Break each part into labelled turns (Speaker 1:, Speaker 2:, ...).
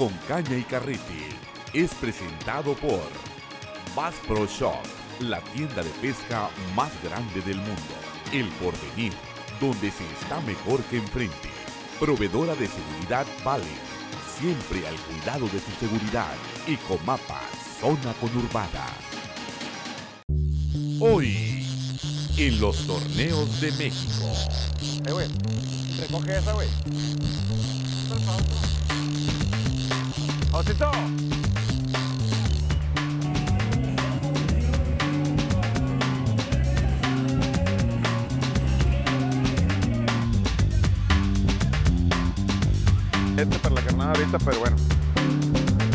Speaker 1: con caña y carrete es presentado por Bass Pro Shop, la tienda de pesca más grande del mundo. El Porvenir, donde se está mejor que enfrente. Proveedora de seguridad Vale, siempre al cuidado de su seguridad. Y Comapa, zona conurbada. Hoy, en los torneos de México.
Speaker 2: Eh, güey, recoge esa, güey. ¡Osito! Este para la carnada ahorita, pero bueno.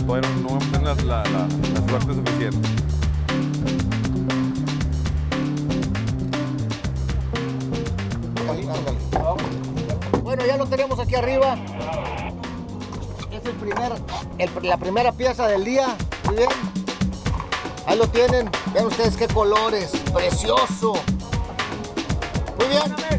Speaker 2: Todavía no la, la, la, la suerte suficiente.
Speaker 3: La primera pieza del día. Muy bien. Ahí lo tienen. Vean ustedes qué colores. Precioso. Muy bien.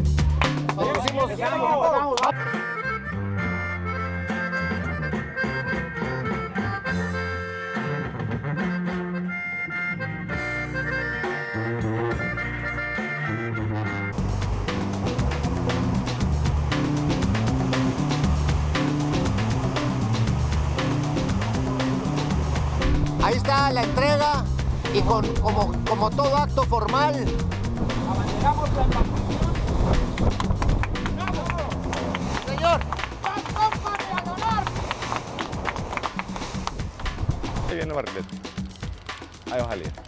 Speaker 3: La entrega y con, como, como todo acto formal. Señor.
Speaker 2: Ahí viene el barrilete. Ahí va a salir.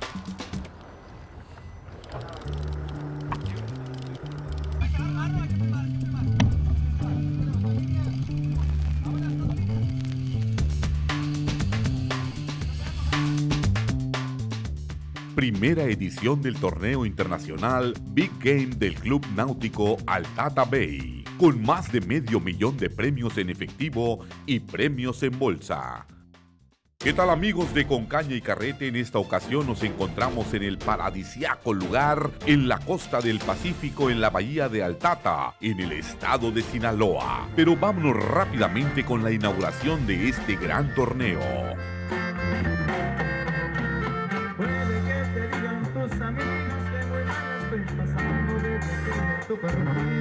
Speaker 1: Primera edición del torneo internacional Big Game del Club Náutico Altata Bay, con más de medio millón de premios en efectivo y premios en bolsa. ¿Qué tal amigos de Concaña y Carrete? En esta ocasión nos encontramos en el paradisiaco lugar en la costa del Pacífico en la bahía de Altata, en el estado de Sinaloa. Pero vámonos rápidamente con la inauguración de este gran torneo.
Speaker 4: Que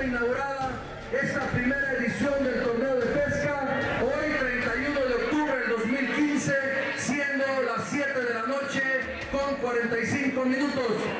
Speaker 5: inaugurada esta primera edición del torneo de pesca, hoy 31 de octubre del 2015, siendo las 7 de la noche con 45 minutos.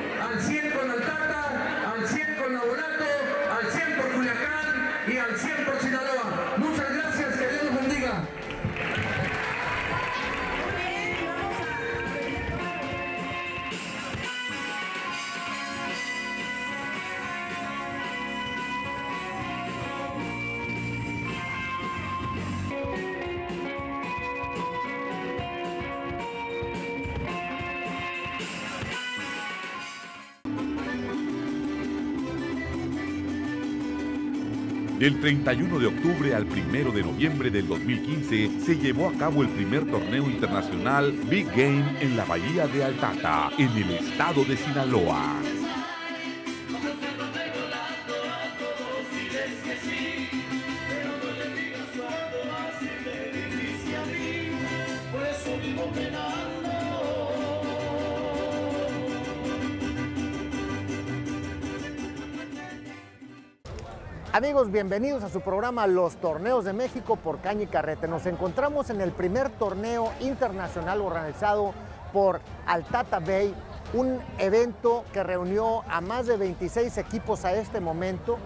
Speaker 1: Del 31 de octubre al 1 de noviembre del 2015 se llevó a cabo el primer torneo internacional Big Game en la bahía de Altata, en el estado de Sinaloa.
Speaker 3: Amigos, bienvenidos a su programa Los Torneos de México por Caña y Carrete. Nos encontramos en el primer torneo internacional organizado por Altata Bay, un evento que reunió a más de 26 equipos a este momento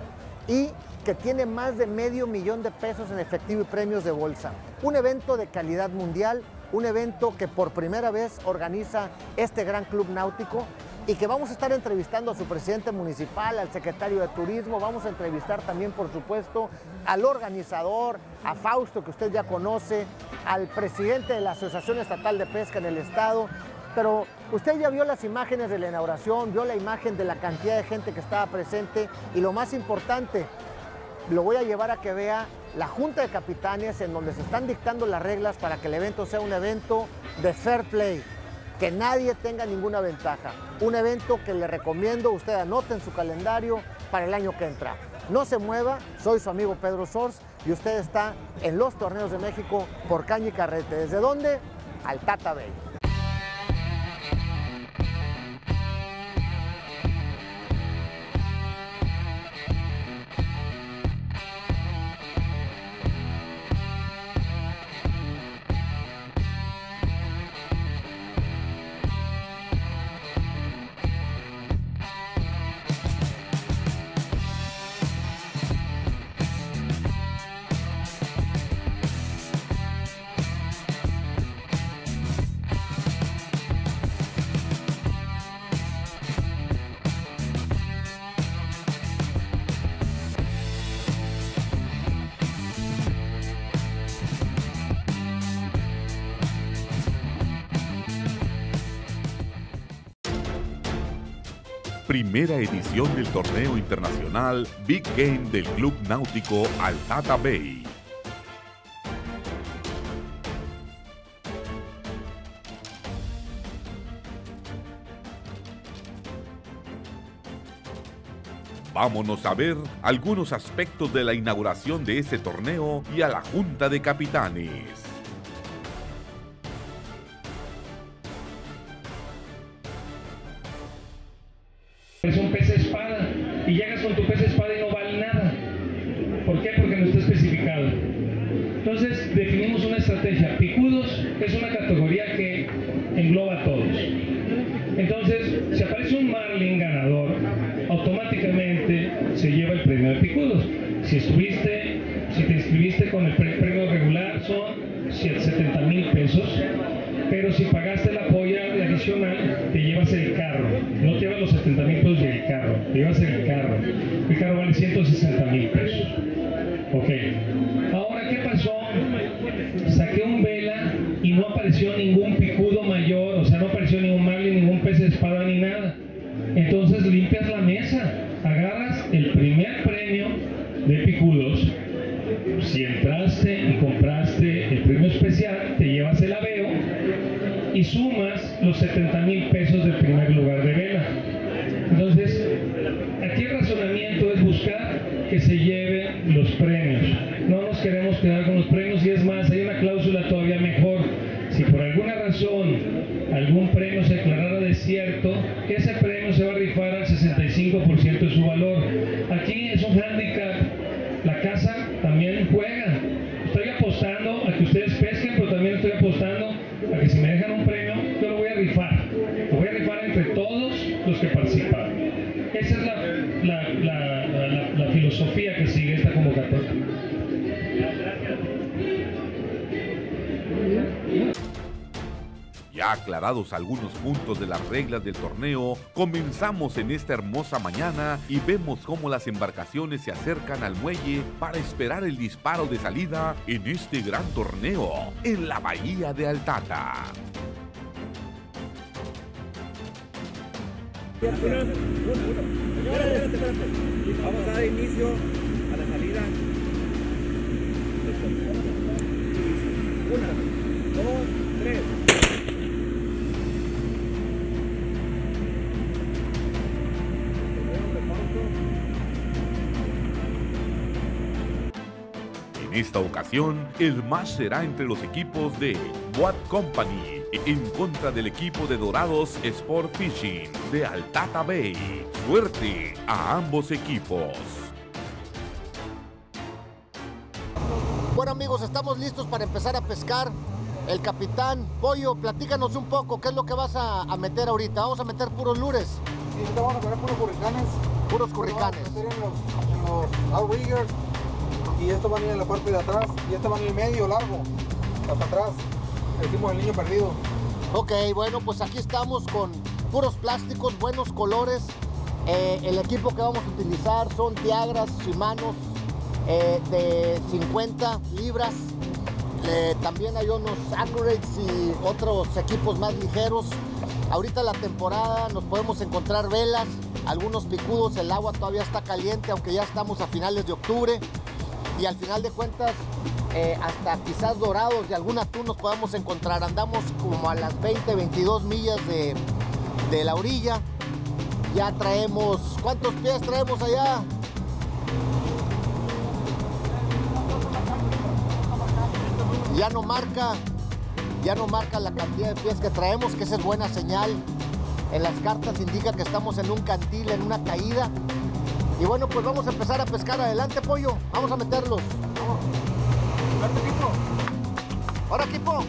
Speaker 3: y que tiene más de medio millón de pesos en efectivo y premios de bolsa. Un evento de calidad mundial, un evento que por primera vez organiza este gran club náutico y que vamos a estar entrevistando a su presidente municipal, al secretario de turismo, vamos a entrevistar también, por supuesto, al organizador, a Fausto, que usted ya conoce, al presidente de la Asociación Estatal de Pesca en el Estado. Pero usted ya vio las imágenes de la inauguración, vio la imagen de la cantidad de gente que estaba presente y lo más importante, lo voy a llevar a que vea la Junta de Capitanes en donde se están dictando las reglas para que el evento sea un evento de fair play, que nadie tenga ninguna ventaja. Un evento que le recomiendo, usted anote en su calendario para el año que entra. No se mueva, soy su amigo Pedro Sors y usted está en los torneos de México por Caña y Carrete. ¿Desde dónde? Al Tata Bay.
Speaker 1: Primera edición del torneo internacional Big Game del Club Náutico Altata Bay. Vámonos a ver algunos aspectos de la inauguración de este torneo y a la Junta de Capitanes.
Speaker 6: Definimos una estrategia. Picudos es una categoría que engloba a todos. Entonces, si aparece un marlin ganador, automáticamente se lleva el premio de picudos. Si estuviste, filosofía que sigue esta convocatoria.
Speaker 1: Ya aclarados algunos puntos de las reglas del torneo, comenzamos en esta hermosa mañana y vemos cómo las embarcaciones se acercan al muelle para esperar el disparo de salida en este gran torneo en la bahía de Altata.
Speaker 7: Vamos a dar inicio a la salida. Una, dos, tres.
Speaker 1: Esta ocasión, el match será entre los equipos de Boat Company en contra del equipo de Dorados Sport Fishing de Altata Bay. Suerte a ambos equipos.
Speaker 3: Bueno amigos, estamos listos para empezar a pescar. El capitán Pollo, platícanos un poco, ¿qué es lo que vas a, a meter ahorita? Vamos a meter puros lures.
Speaker 8: Sí, ahorita vamos a poner puros hurricanes.
Speaker 3: Puros
Speaker 8: Vamos a
Speaker 3: curricanes.
Speaker 8: meter en los, en los outriggers. Y esto va a ir en la parte de atrás. Y este va a ir medio largo. Hasta atrás. Decimos el niño perdido.
Speaker 3: Ok, bueno, pues aquí estamos con puros plásticos, buenos colores. Eh, el equipo que vamos a utilizar son Tiagras, Shimano eh, de 50 libras. Eh, también hay unos Accurates y otros equipos más ligeros. Ahorita la temporada nos podemos encontrar velas, algunos picudos, el agua todavía está caliente, aunque ya estamos a finales de octubre. Y al final de cuentas, eh, hasta quizás dorados y algún atún nos podemos encontrar. Andamos como a las 20, 22 millas de, de la orilla. Ya traemos, ¿cuántos pies traemos allá? Ya no marca, ya no marca la cantidad de pies que traemos, que esa es buena señal. En las cartas indica que estamos en un cantil, en una caída. Y bueno, pues vamos a empezar a pescar adelante, pollo. Vamos a meterlos.
Speaker 8: Verte, equipo.
Speaker 3: Ahora, equipo.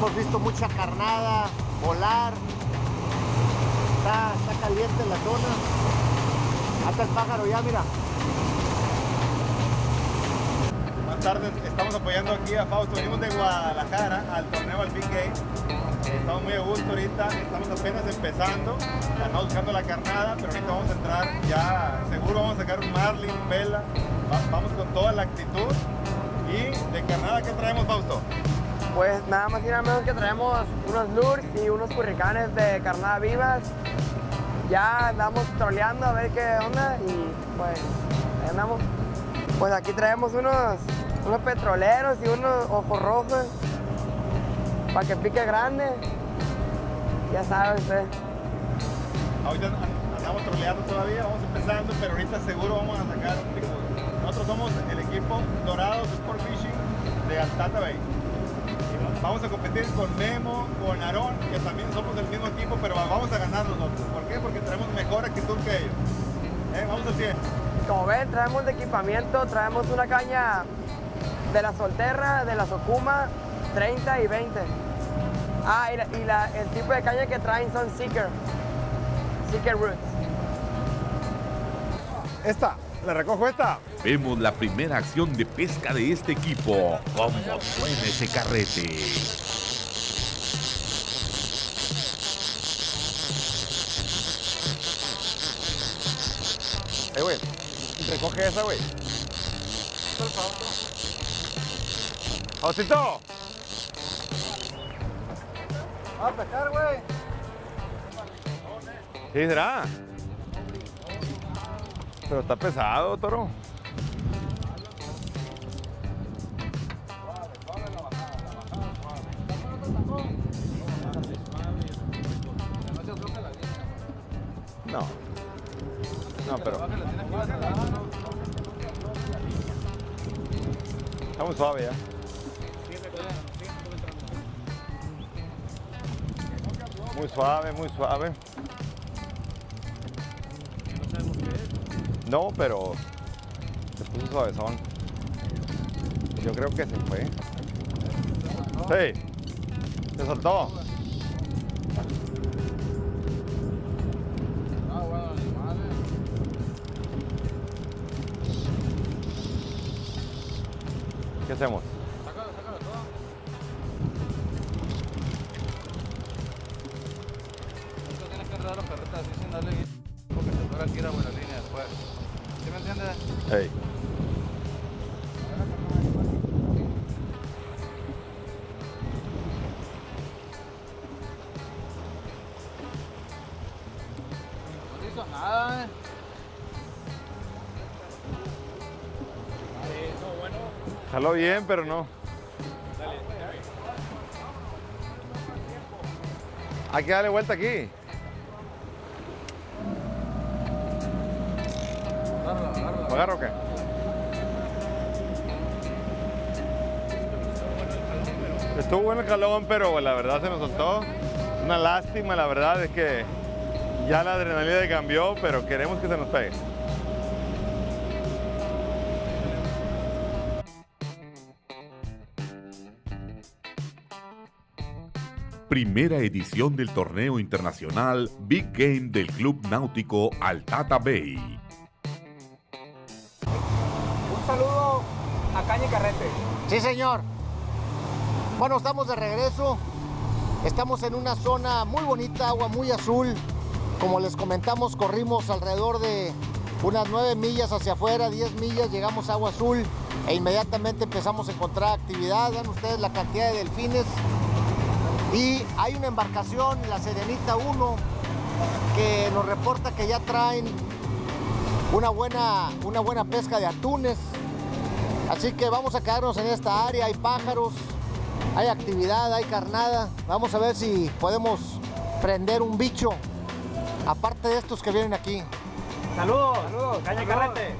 Speaker 3: Hemos visto mucha carnada, volar. Está, está caliente la zona. Hasta el pájaro ya, mira.
Speaker 2: Buenas tardes, estamos apoyando aquí a Fausto. Venimos de Guadalajara al torneo al Big Game. Estamos muy a gusto ahorita, estamos apenas empezando. Estamos buscando la carnada, pero ahorita vamos a entrar ya. Seguro vamos a sacar un marlin, vela. Va- Vamos con toda la actitud. Y de carnada, ¿qué traemos, Fausto?
Speaker 9: Pues nada más y nada menos que traemos unos lures y unos curricanes de carnada vivas. Ya andamos troleando a ver qué onda y pues ahí andamos. Pues aquí traemos unos, unos petroleros y unos ojos rojos para que pique grande. Ya sabe usted.
Speaker 2: Ahorita an- andamos troleando todavía, vamos empezando, pero ahorita seguro vamos a sacar. Nosotros somos el equipo Dorados Sport Fishing de Altata Bay. Vamos a competir con Memo, con Aarón, que también somos del mismo equipo, pero va- vamos a ganar nosotros. ¿Por qué? Porque tenemos mejor actitud que ellos. Eh, Vamos al 100.
Speaker 9: Como ven, traemos de equipamiento, traemos una caña de la solterra, de la Sokuma, 30 y 20. Ah, y, la- y la- el tipo de caña que traen son Seeker, Seeker Roots.
Speaker 2: Esta, le recojo esta.
Speaker 1: Vemos la primera acción de pesca de este equipo. ¿Cómo suena ese carrete?
Speaker 2: Eh, güey, recoge esa, güey. ¡Osito!
Speaker 8: Vamos a pescar, güey.
Speaker 2: ¿Sí será? Pero está pesado, toro. No. No, pero. Está muy suave ya. Muy suave, muy suave. No, pero se puso suavezón. Yo creo que se fue. Sí. Se soltó. ¿Qué hacemos? Hey.
Speaker 10: No hizo nada, eh.
Speaker 2: Jaló bien, pero no. Hay que darle vuelta aquí. ¿Lo agarro o? Estuvo bueno el jalón, pero la verdad se nos soltó. Una lástima, la verdad es que ya la adrenalina cambió, pero queremos que se nos pegue.
Speaker 1: Primera edición del torneo internacional Big Game del Club Náutico Altata Bay.
Speaker 7: Carrete.
Speaker 3: Sí, señor. Bueno, estamos de regreso. Estamos en una zona muy bonita, agua muy azul. Como les comentamos, corrimos alrededor de unas 9 millas hacia afuera, 10 millas, llegamos a agua azul e inmediatamente empezamos a encontrar actividad. Vean ustedes la cantidad de delfines. Y hay una embarcación, la Serenita 1, que nos reporta que ya traen una buena, una buena pesca de atunes. Así que vamos a quedarnos en esta área, hay pájaros, hay actividad, hay carnada. Vamos a ver si podemos prender un bicho, aparte de estos que vienen aquí.
Speaker 7: Saludos. Saludos. Caña y Carrete.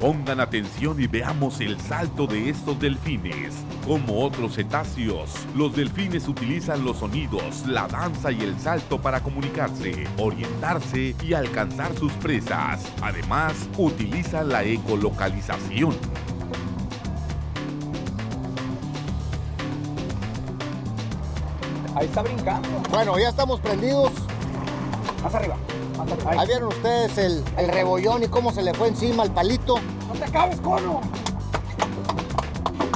Speaker 1: Pongan atención y veamos el salto de estos delfines. Como otros cetáceos, los delfines utilizan los sonidos, la danza y el salto para comunicarse, orientarse y alcanzar sus presas. Además, utilizan la ecolocalización.
Speaker 7: Ahí está brincando.
Speaker 3: Bueno, ya estamos prendidos.
Speaker 7: Más arriba.
Speaker 3: Ahí vieron ustedes el, el rebollón y cómo se le fue encima al palito.
Speaker 7: No te acabes, cono.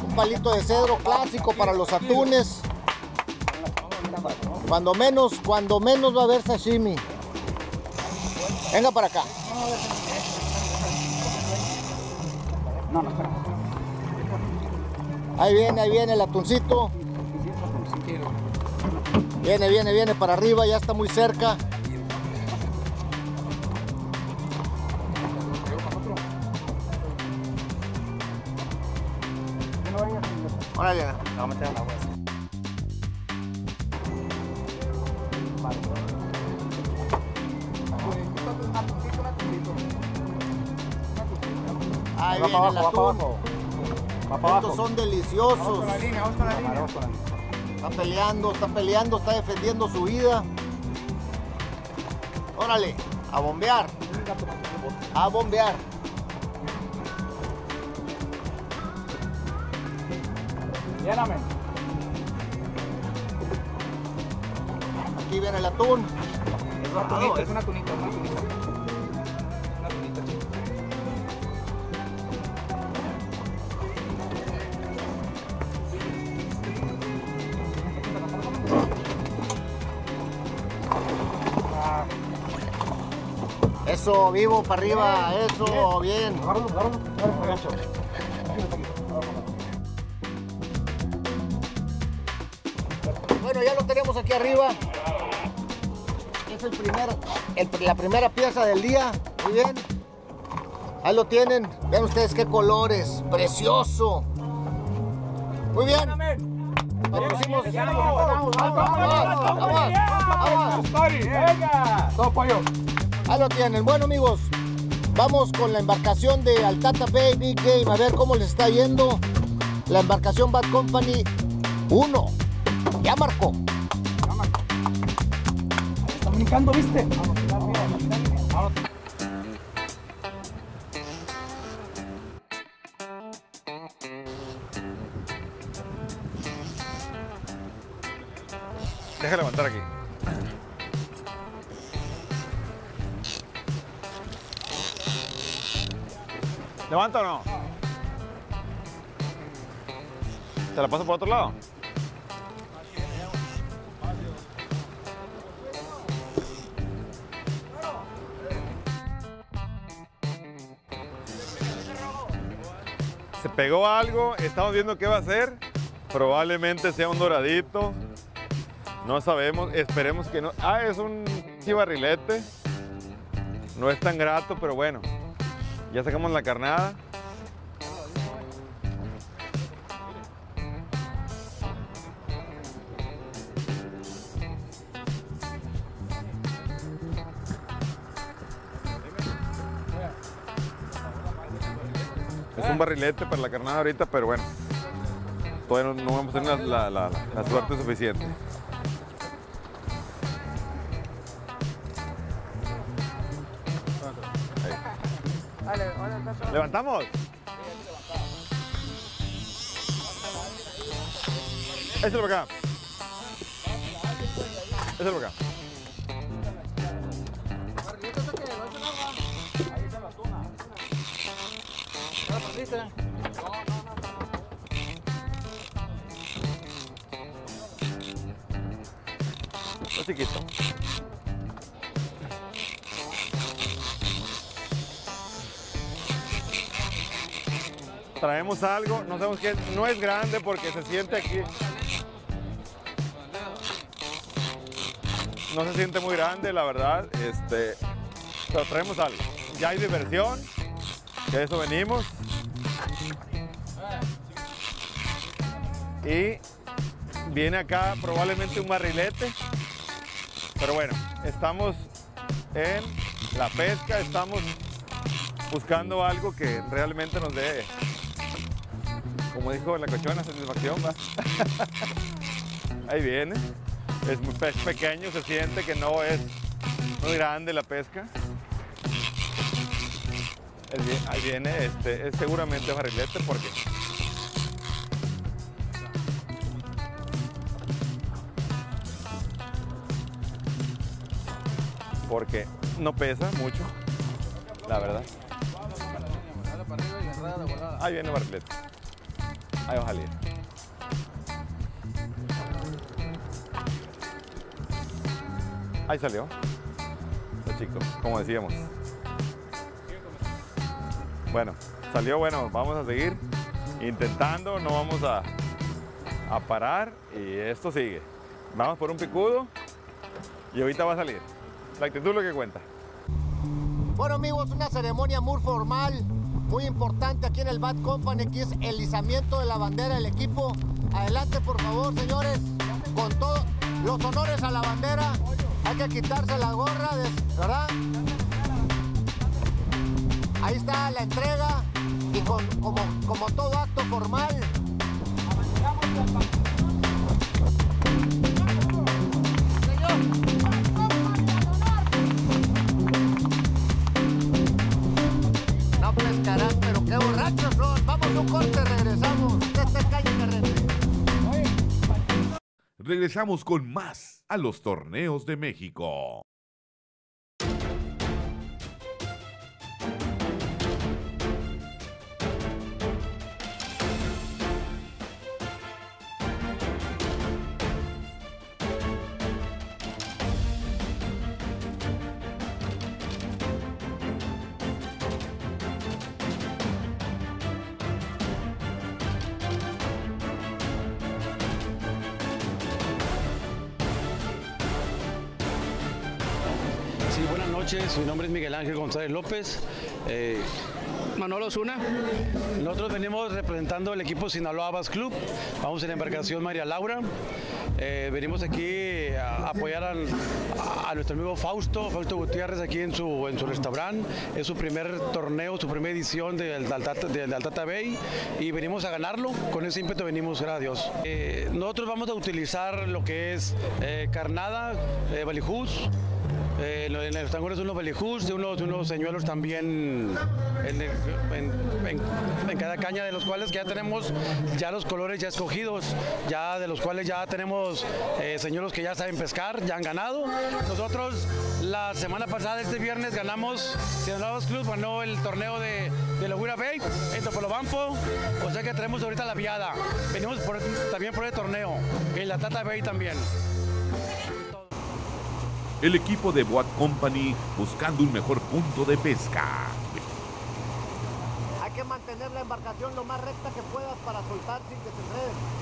Speaker 3: Un palito de cedro clásico para los atunes. Cuando menos, cuando menos va a haber sashimi. Venga para acá.
Speaker 7: No, no, espera.
Speaker 3: Ahí viene, ahí viene el atuncito. Viene, viene, viene para arriba, ya está muy cerca. Órale.
Speaker 7: No, meter al agua.
Speaker 3: Ahí
Speaker 7: Va
Speaker 3: viene
Speaker 7: para
Speaker 3: el
Speaker 7: abajo, va para abajo. Va para
Speaker 3: Estos
Speaker 7: abajo.
Speaker 3: son deliciosos.
Speaker 7: Vamos con la línea, vamos con la línea.
Speaker 3: Está peleando, está peleando, está defendiendo su vida. Órale, a bombear. A bombear.
Speaker 7: Lléname.
Speaker 3: Aquí viene el atún.
Speaker 7: Es una tunita, es una tunita, una tunita. Una tunita, chico.
Speaker 3: Eso, vivo para arriba, eso, bien.
Speaker 7: Agárralo, agárralo. Agacho.
Speaker 3: Aquí arriba. Es el primer, el- la primera pieza del día. Muy bien. Ahí lo tienen. Vean ustedes qué colores. Precioso. Muy bien. Pusimos- Vamos, vamos, vamos.
Speaker 7: Todo pollo.
Speaker 3: Ahí lo tienen. Bueno, amigos, vamos con la embarcación de Altata Bay Big Game. A ver cómo les está yendo. La embarcación Bad Company 1. Ya marcó.
Speaker 7: ¿Viste?
Speaker 2: Deja levantar aquí. ¿Levanta o no? ¿Te la paso por otro lado? Pegó algo, estamos viendo qué va a hacer. Probablemente sea un doradito. No sabemos, esperemos que no. Ah, es un chivarrilete. No es tan grato, pero bueno. Ya sacamos la carnada. Un barrilete para la carnada ahorita, pero bueno. Todavía no, no vamos a tener la, la- la- la suerte suficiente. ¿Levantamos? Échalo para acá. Échalo para acá. Está chiquito. Traemos algo, no sabemos qué, no es grande porque se siente aquí. No se siente muy grande, la verdad. Este, pero traemos algo. Ya hay diversión, a eso venimos. Y viene acá probablemente un barrilete. Pero bueno, estamos en la pesca, estamos buscando algo que realmente nos dé, como dijo la cochona, satisfacción. ¿va? Ahí viene. Es pequeño, se siente que no es muy grande la pesca. Ahí viene, este, es seguramente barrilete porque porque no pesa mucho, la verdad. Ahí viene barrilete. Ahí va a salir. Ahí salió. Está chico, como decíamos. Bueno, salió bueno, vamos a seguir intentando, no vamos a, a parar y esto sigue. Vamos por un picudo y ahorita va a salir. La actitud lo que cuenta.
Speaker 3: Bueno amigos, una ceremonia muy formal, muy importante aquí en el Bad Company, que es el izamiento de la bandera del equipo. Adelante por favor, señores, con todos los honores a la bandera. Hay que quitarse la gorra, ¿verdad? Ahí está la entrega y como, como todo acto formal. Regresamos
Speaker 1: con más a los torneos de México.
Speaker 11: Sí, buenas noches. Mi nombre es Miguel Ángel González López. Eh, Manolo Zuna. Nosotros venimos representando el equipo Sinaloa Bass Club. Vamos en la embarcación María Laura. Eh, venimos aquí a apoyar al- a, a nuestro amigo Fausto, Fausto Gutiérrez aquí en su, en su restaurante. Es su primer torneo, su primera edición del Altata, Altata Bay y venimos a ganarlo. Con ese ímpetu venimos, gracias a Dios. Eh, nosotros vamos a utilizar lo que es eh, carnada, balijús, eh, en en los belijús, de unos, de unos señuelos también en, cada caña, de los cuales ya tenemos ya los colores ya escogidos, ya de los cuales ya tenemos eh, señuelos que ya saben pescar, ya han ganado. Nosotros la semana pasada, este viernes, ganamos, Bass Club ganó el torneo de, de Laguna Bay en Topolobampo, o sea que tenemos ahorita la viada. Venimos también por el torneo, en la Tata Bay también.
Speaker 1: El equipo de Boat Company buscando un mejor punto de pesca.
Speaker 3: Hay que mantener la embarcación lo más recta que puedas para soltar sin que se enrede.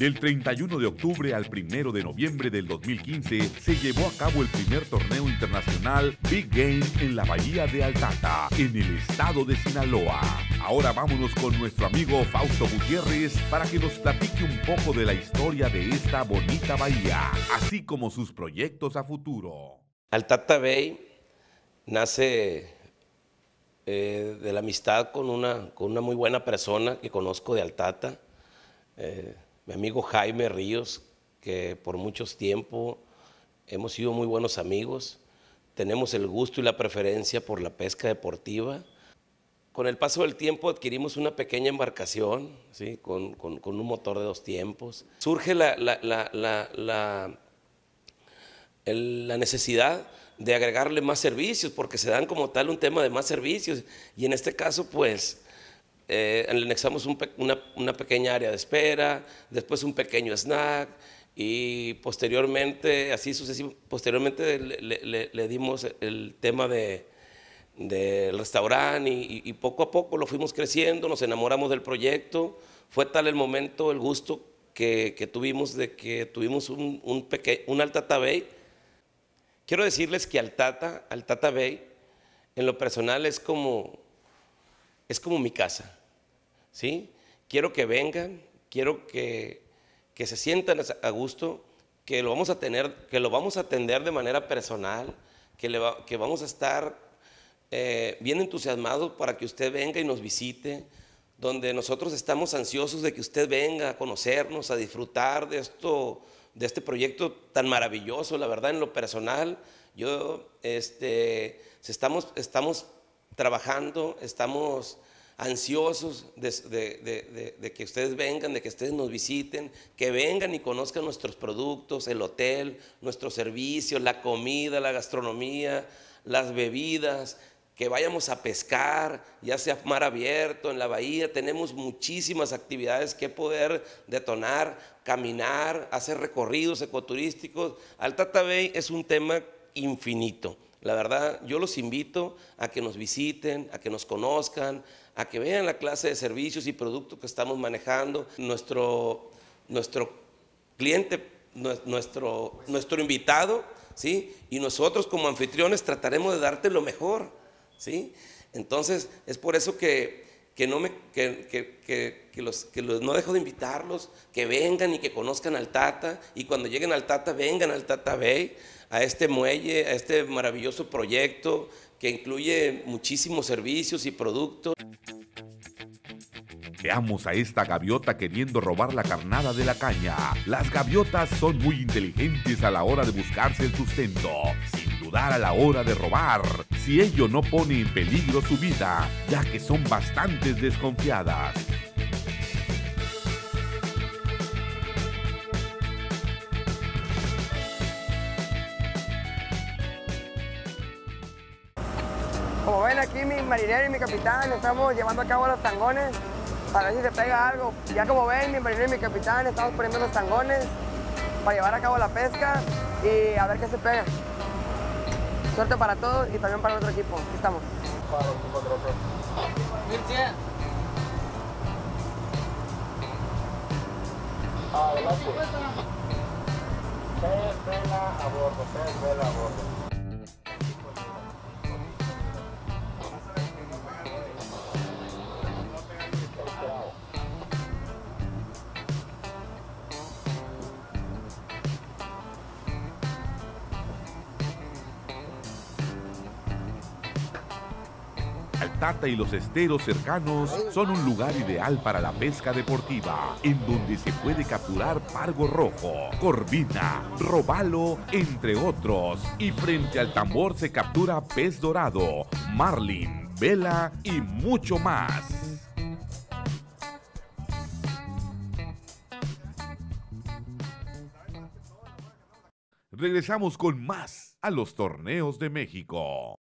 Speaker 1: Del 31 de octubre al 1 de noviembre del 2015 se llevó a cabo el primer torneo internacional Big Game en la Bahía de Altata, en el estado de Sinaloa. Ahora vámonos con nuestro amigo Fausto Gutiérrez para que nos platique un poco de la historia de esta bonita bahía, así como sus proyectos a futuro.
Speaker 12: Altata Bay nace eh, de la amistad con una, con una muy buena persona que conozco de Altata. Eh, mi amigo Jaime Ríos, que por muchos tiempo hemos sido muy buenos amigos, tenemos el gusto y la preferencia por la pesca deportiva. Con el paso del tiempo adquirimos una pequeña embarcación, ¿sí? con, un motor de dos tiempos. Surge la, la, necesidad de agregarle más servicios, porque se dan como tal un tema de más servicios. Y en este caso, pues, eh, anexamos una, pequeña área de espera, después un pequeño snack y posteriormente, así sucesivamente, posteriormente le, dimos el tema de, del restaurante y, poco a poco lo fuimos creciendo, nos enamoramos del proyecto. Fue tal el momento, el gusto que, tuvimos de que tuvimos un, un, un Altata Bay. Quiero decirles que Altata, Altata Bay, en lo personal es como, es como mi casa. ¿Sí? Quiero que vengan, quiero que, se sientan a gusto, que lo vamos a tener, que lo vamos a atender de manera personal, que, que vamos a estar eh, bien entusiasmados para que usted venga y nos visite, donde nosotros estamos ansiosos de que usted venga a conocernos, a disfrutar de esto, de este proyecto tan maravilloso, la verdad, en lo personal, yo, este, estamos, estamos trabajando, estamos ansiosos de, que ustedes vengan, de que ustedes nos visiten, que vengan y conozcan nuestros productos, el hotel, nuestros servicios, la comida, la gastronomía, las bebidas, que vayamos a pescar, ya sea mar abierto, en la bahía, tenemos muchísimas actividades que poder detonar, caminar, hacer recorridos ecoturísticos. Altata Bay es un tema infinito. La verdad, yo los invito a que nos visiten, a que nos conozcan, a que vean la clase de servicios y productos que estamos manejando. Nuestro, nuestro cliente, nuestro, nuestro invitado, ¿sí? Y nosotros como anfitriones trataremos de darte lo mejor, ¿sí? Entonces, es por eso que, no me, que, los, que no dejo de invitarlos, que vengan y que conozcan al Tata, y cuando lleguen al Tata, vengan al Tata Bay a este muelle, a este maravilloso proyecto que incluye muchísimos servicios y productos.
Speaker 1: Veamos a esta gaviota queriendo robar la carnada de la caña. Las gaviotas son muy inteligentes a la hora de buscarse el sustento, sin dudar a la hora de robar, si ello no pone en peligro su vida, ya que son bastante desconfiadas.
Speaker 9: Ven aquí mi marinero y mi capitán estamos llevando a cabo los tangones para ver si se pega algo. Ya como ven mi marinero y mi capitán estamos poniendo los tangones para llevar a cabo la pesca y a ver qué se pega. Suerte para todos y también para nuestro equipo. Aquí estamos. Para el equipo 1100.
Speaker 13: Adelante. Pez vela a bordo, pez vela a bordo.
Speaker 1: Y los esteros cercanos son un lugar ideal para la pesca deportiva, en donde se puede capturar pargo rojo, corvina, robalo, entre otros. Y frente al tambor se captura pez dorado, marlin, vela y mucho más. Regresamos con más a los torneos de México.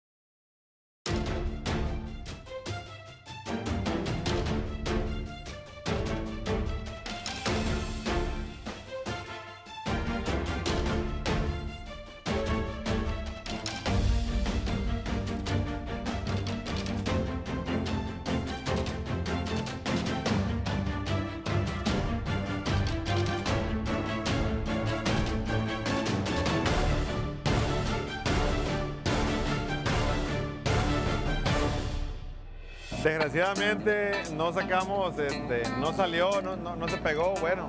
Speaker 2: Desgraciadamente no sacamos, este, no salió, no, se pegó, bueno,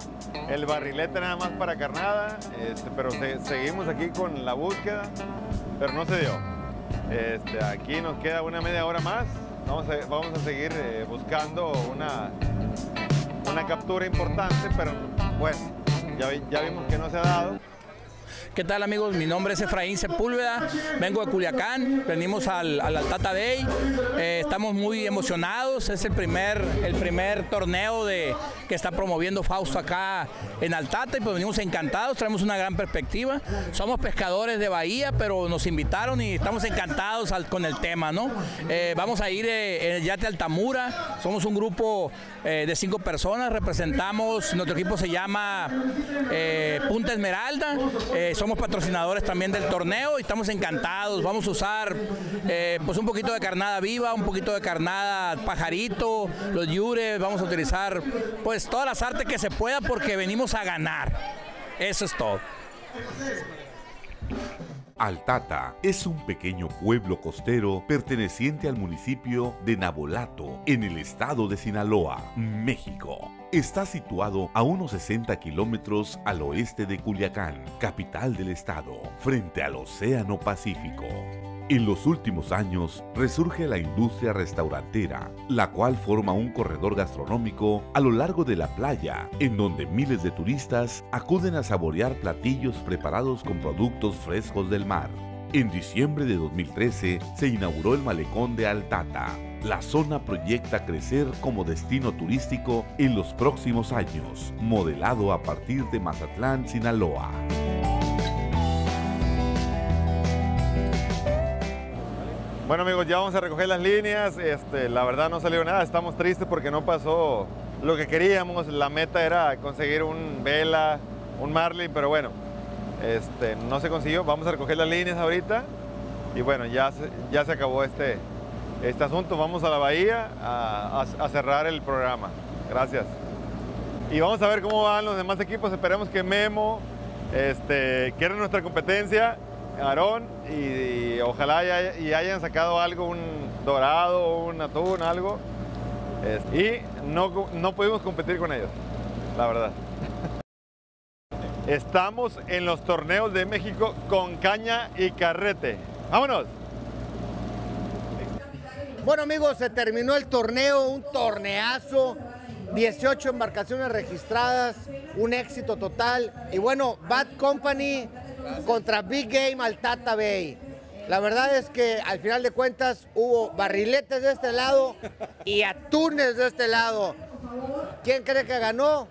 Speaker 2: el barrilete nada más para carnada, este, pero se- seguimos aquí con la búsqueda, pero no se dio. Este, aquí nos queda una media hora más, vamos a, seguir eh, buscando una, una captura importante, pero bueno, ya vimos que no se ha dado.
Speaker 14: ¿Qué tal amigos? Mi nombre es Efraín Sepúlveda, vengo de Culiacán, venimos al, al Altata Day, Eh, estamos muy emocionados, es el primer, el primer torneo de, que está promoviendo Fausto acá en Altata y pues venimos encantados, traemos una gran perspectiva, somos pescadores de Bahía, pero nos invitaron y estamos encantados con el tema, ¿no? Eh, vamos a ir eh, en el Yate Altamura, somos un grupo de cinco personas, representamos, nuestro equipo se llama Punta Esmeralda, somos patrocinadores también del torneo y estamos encantados, vamos a usar eh, pues un poquito de carnada viva, un poquito de carnada pajarito, los yures, vamos a utilizar pues todas las artes que se pueda porque venimos a ganar, eso es todo.
Speaker 1: Altata es un pequeño pueblo costero perteneciente al municipio de Nabolato, en el estado de Sinaloa, México. Está situado a unos 60 kilómetros al oeste de Culiacán, capital del estado, frente al Océano Pacífico. En los últimos años resurge la industria restaurantera, la cual forma un corredor gastronómico a lo largo de la playa, en donde miles de turistas acuden a saborear platillos preparados con productos frescos del mar. En diciembre de 2013 se inauguró el malecón de Altata. La zona proyecta crecer como destino turístico en los próximos años, modelado a partir de Mazatlán, Sinaloa.
Speaker 2: Bueno amigos, ya vamos a recoger las líneas. Este, la verdad no salió nada, estamos tristes porque no pasó lo que queríamos. La meta era conseguir un vela, un marlin, pero bueno, este, no se consiguió. Vamos a recoger las líneas ahorita y bueno, ya se, ya se acabó este, este asunto. Vamos a la bahía a, cerrar el programa. Gracias. Y vamos a ver cómo van los demás equipos. Esperemos que Memo, este, nuestra competencia, Aarón, y, ojalá y hayan sacado algo, un dorado, un atún, algo. Es- y no, no pudimos competir con ellos, la verdad. Estamos en los torneos de México con caña y carrete. ¡Vámonos!
Speaker 3: Bueno amigos, se terminó el torneo, un torneazo, 18 embarcaciones registradas, un éxito total. Y bueno, Bad Company contra Big Game Altata Bay. La verdad es que al final de cuentas hubo barriletes de este lado y atunes de este lado. ¿Quién cree que ganó?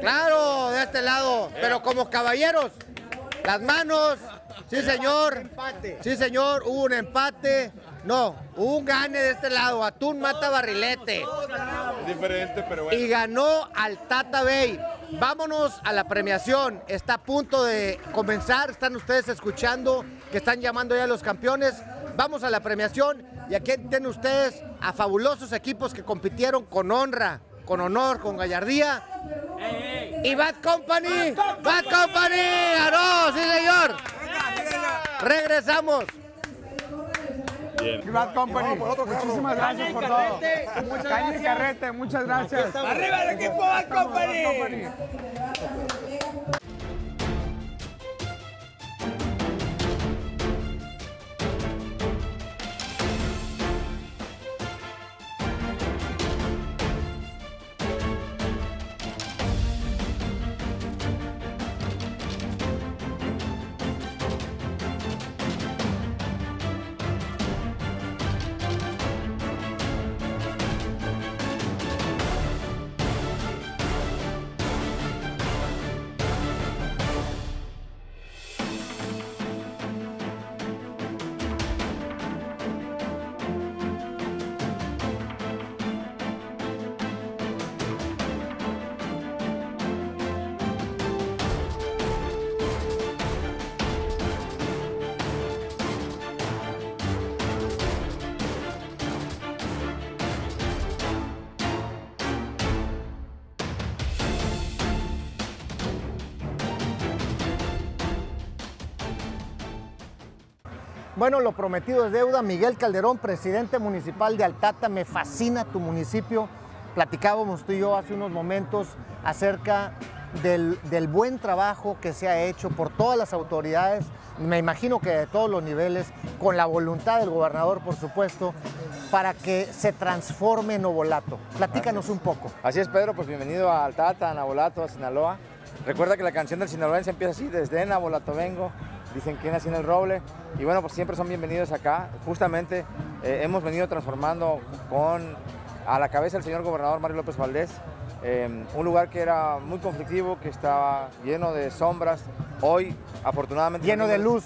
Speaker 3: Claro, de este lado, pero como caballeros, las manos, sí señor, sí señor, hubo un empate, no, hubo un gane de este lado, Atún mata barrilete
Speaker 2: Diferente, pero bueno.
Speaker 3: y ganó al Tata Bay. Vámonos a la premiación. Está a punto de comenzar. Están ustedes escuchando que están llamando ya a los campeones. Vamos a la premiación y aquí tienen ustedes a fabulosos equipos que compitieron con honra, con honor, con gallardía. Y Bad Company, Bad Company, ganó, sí señor. Regresamos.
Speaker 2: Bien.
Speaker 8: Bad Company. Muchísimas gracias por todo. Caña y carrete, muchas gracias.
Speaker 5: ¡Arriba el equipo Bad Company!
Speaker 3: Bueno, lo prometido es deuda. Miguel Calderón, presidente municipal de Altata, me fascina tu municipio. Platicábamos tú y yo hace unos momentos acerca del, del buen trabajo que se ha hecho por todas las autoridades, me imagino que de todos los niveles, con la voluntad del gobernador, por supuesto, para que se transforme en Novolato. Platícanos un poco.
Speaker 15: Así es, Pedro, pues bienvenido a Altata, a Nabolato, a Sinaloa. Recuerda que la canción del sinaloense empieza así, desde Nabolato vengo, dicen quién nació en el roble, y bueno, pues siempre son bienvenidos acá. Justamente eh, hemos venido transformando con a la cabeza el señor gobernador Mario López Valdés, eh, un lugar que era muy conflictivo, que estaba lleno de sombras. Hoy, afortunadamente...
Speaker 3: Lleno de luz.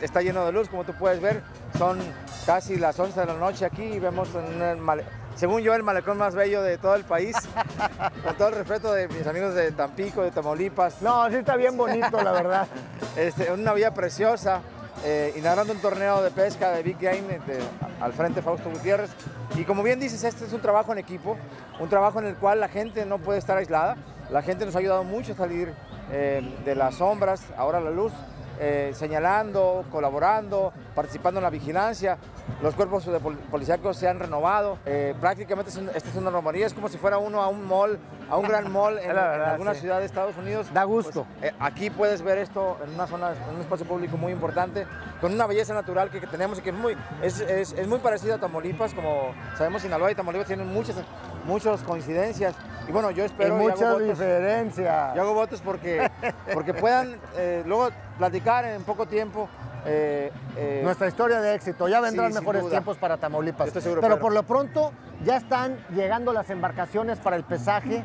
Speaker 15: Está lleno de luz, como tú puedes ver. Son casi las 11 de la noche aquí y vemos, en el male- según yo, el malecón más bello de todo el país. Con todo el respeto de mis amigos de Tampico, de Tamaulipas.
Speaker 3: No, sí está bien bonito, la verdad.
Speaker 15: Este, una vía preciosa, eh, inaugurando un torneo de pesca de Big Game de- al frente Fausto Gutiérrez. Y como bien dices, este es un trabajo en equipo, un trabajo en el cual la gente no puede estar aislada. La gente nos ha ayudado mucho a salir eh, de las sombras, ahora a la luz, eh, señalando, colaborando, participando en la vigilancia. Los cuerpos de pol- policíacos se han renovado. Eh, prácticamente es un- esta es una romería, es como si fuera uno a un mall, a un gran mall en,
Speaker 3: La
Speaker 15: en
Speaker 3: verdad,
Speaker 15: alguna
Speaker 3: sí.
Speaker 15: ciudad de Estados Unidos.
Speaker 3: Da gusto.
Speaker 15: Pues, eh, aquí puedes ver esto en una zona, en un espacio público muy importante, con una belleza natural que, que tenemos y que es muy, es, es- es muy parecida a Tamaulipas, como sabemos Sinaloa y Tamaulipas tienen muchas, muchas coincidencias. Y bueno, yo espero
Speaker 3: Y
Speaker 15: y hago
Speaker 3: muchas
Speaker 15: votos-
Speaker 3: diferencias.
Speaker 15: Yo hago votos porque, porque puedan eh, luego platicar en poco tiempo. eh, eh,
Speaker 3: Nuestra historia de éxito. Ya vendrán
Speaker 15: sí,
Speaker 3: mejores tiempos para Tamaulipas.
Speaker 15: Seguro,
Speaker 3: Pero
Speaker 15: Pedro.
Speaker 3: por lo pronto ya están llegando las embarcaciones para el pesaje.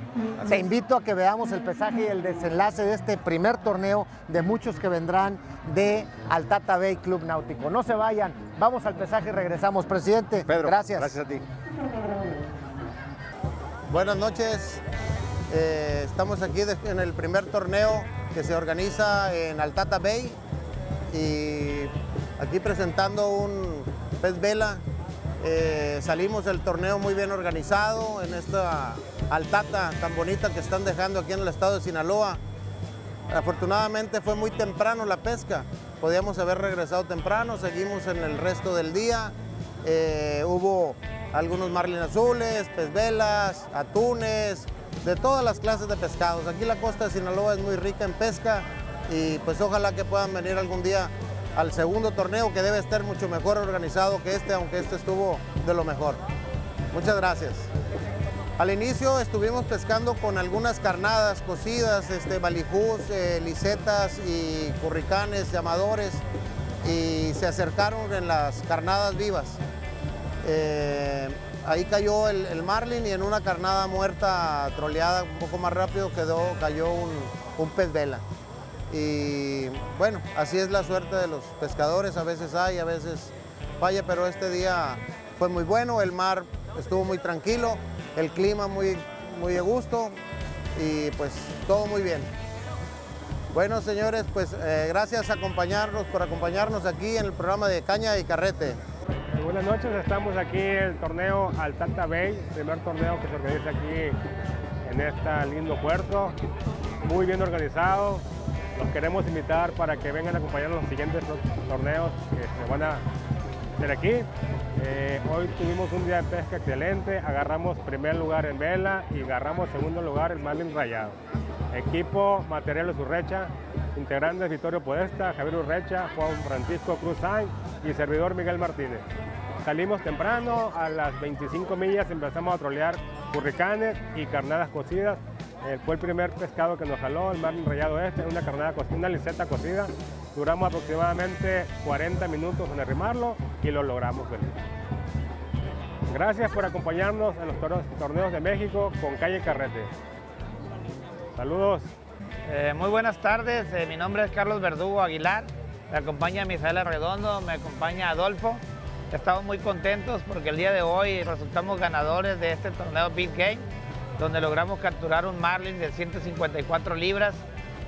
Speaker 3: Te invito a que veamos el pesaje y el desenlace de este primer torneo de muchos que vendrán de Altata Bay Club Náutico. No se vayan. Vamos al pesaje y regresamos. Presidente,
Speaker 15: Pedro,
Speaker 3: gracias.
Speaker 15: Gracias a ti.
Speaker 16: Buenas noches. Eh, estamos aquí en el primer torneo que se organiza en Altata Bay y aquí presentando un pez vela. Eh, salimos del torneo muy bien organizado en esta Altata tan bonita que están dejando aquí en el estado de Sinaloa. Afortunadamente fue muy temprano la pesca. Podíamos haber regresado temprano, seguimos en el resto del día. Eh, hubo algunos marlin azules, pezvelas, atunes, de todas las clases de pescados. Aquí la costa de Sinaloa es muy rica en pesca y pues ojalá que puedan venir algún día al segundo torneo que debe estar mucho mejor organizado que este, aunque este estuvo de lo mejor. Muchas gracias. Al inicio estuvimos pescando con algunas carnadas cocidas, este, balijús, eh, lisetas y curricanes, llamadores, y se acercaron en las carnadas vivas. Eh, ahí cayó el, marlin y en una carnada muerta, troleada un poco más rápido, quedó, cayó un, un pez vela. Y bueno, así es la suerte de los pescadores, a veces hay, a veces falla, pero este día fue muy bueno, el mar estuvo muy tranquilo, el clima muy, muy de gusto y pues todo muy bien. Bueno, señores, pues eh, gracias a acompañarnos por acompañarnos aquí en el programa de Caña y Carrete.
Speaker 17: Buenas noches, estamos aquí en el torneo Altata Bay, primer torneo que se organiza aquí en este lindo puerto, muy bien organizado. Los queremos invitar para que vengan a acompañarnos los siguientes to- torneos que se van a hacer aquí. Eh, hoy tuvimos un día de pesca excelente, agarramos primer lugar en vela y agarramos segundo lugar en marlin rayado. Equipo Materiales Urrecha, integrantes Vittorio Podesta, Javier Urrecha, Juan Francisco Cruz Sainz y servidor Miguel Martínez. Salimos temprano, a las 25 millas empezamos a trolear curricanes y carnadas cocidas. Eh, fue el primer pescado que nos jaló, el marlin rayado este, una carnada cocida, una liseta cocida. Duramos aproximadamente 40 minutos en arrimarlo y lo logramos venir. Gracias por acompañarnos en los torneos de México con Calle Carrete. Saludos.
Speaker 7: Eh, muy buenas tardes, eh, mi nombre es Carlos Verdugo Aguilar, me acompaña Misael Arredondo, me acompaña Adolfo. Estamos muy contentos porque el día de hoy resultamos ganadores de este torneo Big Game, donde logramos capturar un marlin de 154 libras.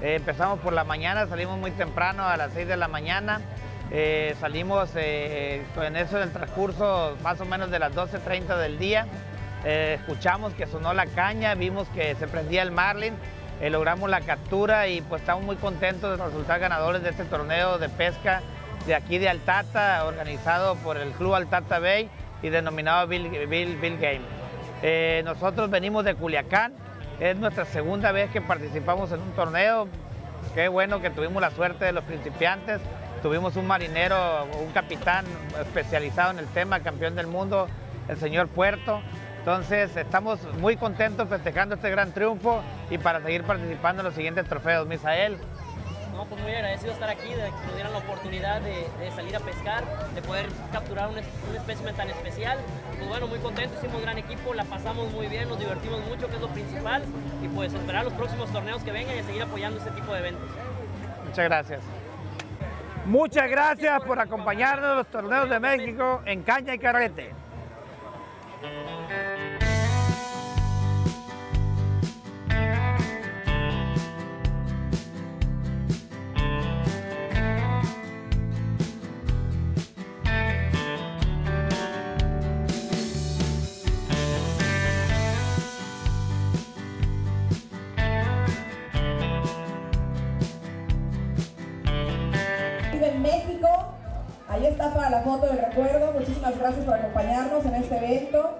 Speaker 7: Eh, empezamos por la mañana, salimos muy temprano a las 6 de la mañana. Eh, salimos eh, en eso del transcurso más o menos de las 12.30 del día. Eh, escuchamos que sonó la caña, vimos que se prendía el marlin, eh, logramos la captura y pues estamos muy contentos de resultar ganadores de este torneo de pesca de aquí de Altata, organizado por el Club Altata Bay y denominado Bill, Bill, Bill Game. Eh, nosotros venimos de Culiacán, es nuestra segunda vez que participamos en un torneo. Qué bueno que tuvimos la suerte de los principiantes. Tuvimos un marinero, un capitán especializado en el tema, campeón del mundo, el señor Puerto. Entonces estamos muy contentos festejando este gran triunfo y para seguir participando en los siguientes trofeos. Misael.
Speaker 18: No, pues muy agradecido de estar aquí, de que nos dieran la oportunidad de, de salir a pescar, de poder capturar un, un espécimen tan especial. Pues bueno, muy contentos, hicimos gran equipo, la pasamos muy bien, nos divertimos mucho, que es lo principal, y pues esperar los próximos torneos que vengan y seguir apoyando este tipo de eventos.
Speaker 7: Muchas gracias. Muchas gracias por acompañarnos en los torneos de México en caña y carrete.
Speaker 19: Gracias por acompañarnos en este evento.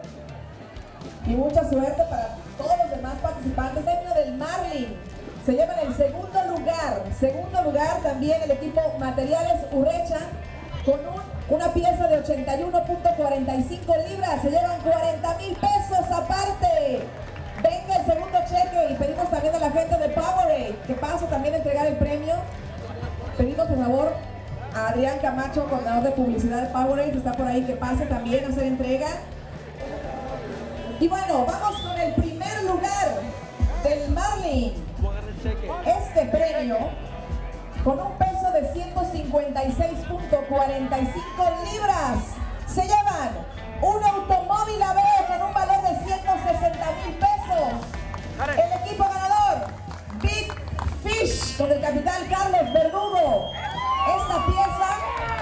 Speaker 19: Y mucha suerte para todos los demás participantes. Premio del Marlin. Se llevan el segundo lugar. Segundo lugar también el equipo Materiales Urrecha con un- una pieza de 81.45 libras. Se llevan 40 mil pesos aparte. Venga el segundo cheque y pedimos también a la gente de Powerade que pase también a entregar el premio. Pedimos por favor Adrián Camacho, coordinador de publicidad de Powerade, está por ahí, que pase también a hacer entrega. Y bueno, vamos con el primer lugar del Marlin. Este premio, con un peso de 156.45 libras, se llevan un automóvil a con un valor de 160 mil pesos. El equipo ganador, Big Fish, con el capitán Carlos Verdugo.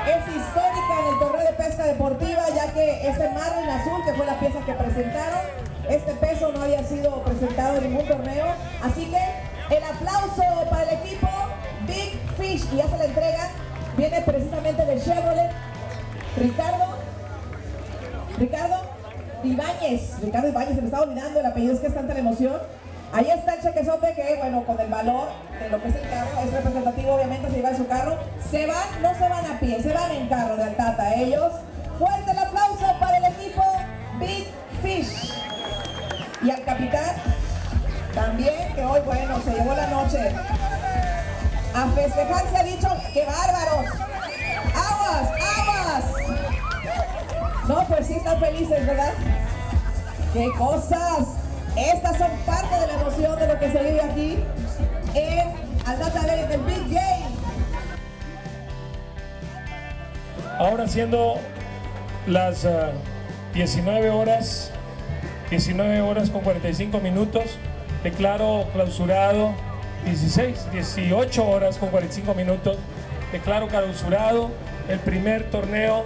Speaker 19: Es histórica en el torneo de pesca deportiva, ya que este Marlin Azul, que fue la pieza que presentaron, este peso no había sido presentado en ningún torneo. Así que el aplauso para el equipo Big Fish, y ya se le entrega, viene precisamente de Chevrolet. Ricardo, Ricardo Ibáñez, Ricardo Ibáñez, se me estaba olvidando el apellido, es que es tanta la emoción. Ahí está el chequezote que, bueno, con el valor de lo que es el carro, es representativo, obviamente, se lleva en su carro. Se van, no se van a pie, se van en carro de Altata ellos. Fuerte el aplauso para el equipo Big Fish. Y al capitán también, que hoy, bueno, se llevó la noche. A festejar se ha dicho, ¡qué bárbaros! ¡Aguas, aguas! No, pues sí están felices, ¿verdad? ¡Qué cosas! Estas son parte de la emoción de lo que se vive aquí en Aldata Bay del Big Game.
Speaker 6: Ahora siendo las ah, 19 horas, 19 horas con 45 minutos, declaro clausurado 16, 18 horas con 45 minutos, declaro clausurado el primer torneo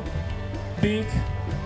Speaker 6: Big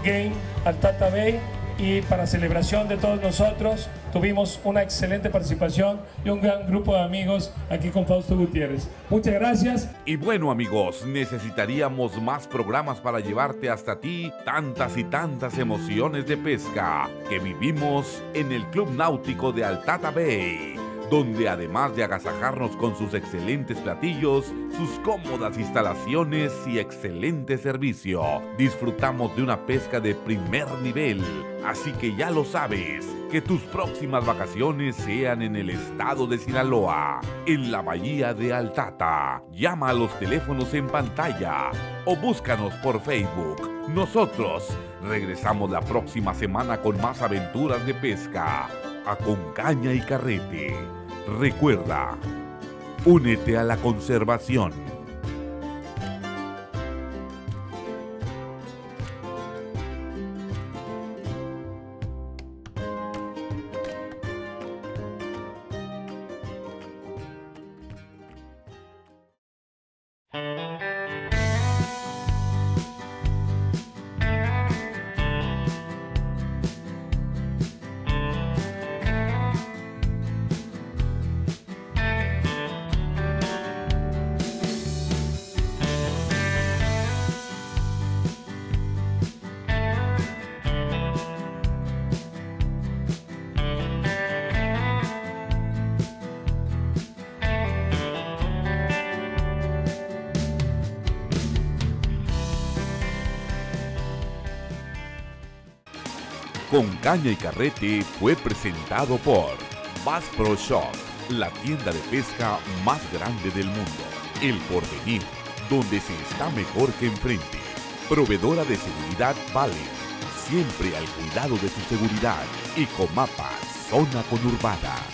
Speaker 6: Game Altata Bay y para celebración de todos nosotros tuvimos una excelente participación y un gran grupo de amigos aquí con Fausto Gutiérrez. Muchas gracias.
Speaker 1: Y bueno amigos, necesitaríamos más programas para llevarte hasta ti tantas y tantas emociones de pesca que vivimos en el Club Náutico de Altata Bay, donde además de agasajarnos con sus excelentes platillos, sus cómodas instalaciones y excelente servicio, disfrutamos de una pesca de primer nivel. Así que ya lo sabes, que tus próximas vacaciones sean en el estado de Sinaloa, en la bahía de Altata. Llama a los teléfonos en pantalla o búscanos por Facebook. Nosotros regresamos la próxima semana con más aventuras de pesca, a con caña y carrete. Recuerda, únete a la conservación. Caña y carrete fue presentado por Bass Pro Shop, la tienda de pesca más grande del mundo. El Porvenir, donde se está mejor que enfrente. Proveedora de seguridad Vale, siempre al cuidado de su seguridad. Y Comapa, zona conurbada.